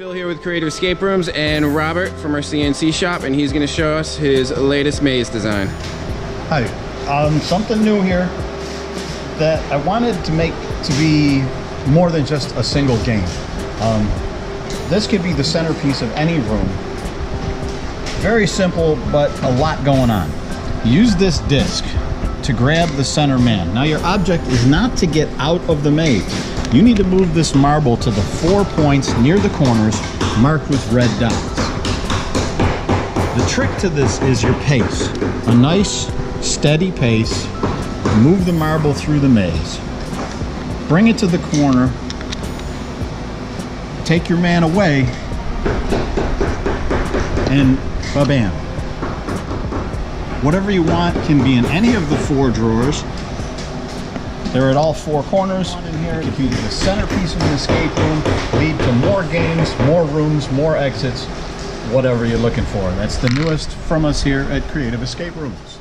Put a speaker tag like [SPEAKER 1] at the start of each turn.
[SPEAKER 1] Phil here with Creative Escape Rooms and Robert from our CNC shop, and he's going to show us his latest maze design.
[SPEAKER 2] Hi, um, something new here that I wanted to make to be more than just a single game. Um, this could be the centerpiece of any room. Very simple, but a lot going on. Use this disc to grab the center man. Now your object is not to get out of the maze. You need to move this marble to the four points near the corners marked with red dots. The trick to this is your pace. A nice, steady pace. Move the marble through the maze. Bring it to the corner. Take your man away. And ba-bam. Whatever you want can be in any of the four drawers. They're at all four corners. In here, it could be the centerpiece of an escape room, lead to more games, more rooms, more exits, whatever you're looking for. That's the newest from us here at Creative Escape Rooms.